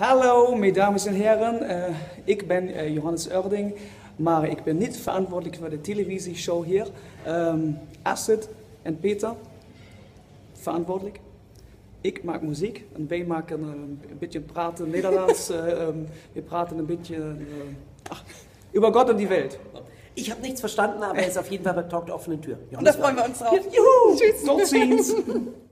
Hallo, mijn dames en heren. Uh, ik ben uh, Johannes Erding, maar ik ben niet verantwoordelijk voor de televisieshow hier. Um, Astrid en Peter, verantwoordelijk. Ik maak muziek en wij maken uh, een beetje praten Nederlands. um, we praten een beetje ach, über Gott en die Welt. Ik heb nichts verstanden, maar er ist auf jeden Fall bei Talk der de Tür. Johannes und da freuen wir uns drauf. Juhu! Tschüss. Tot ziens.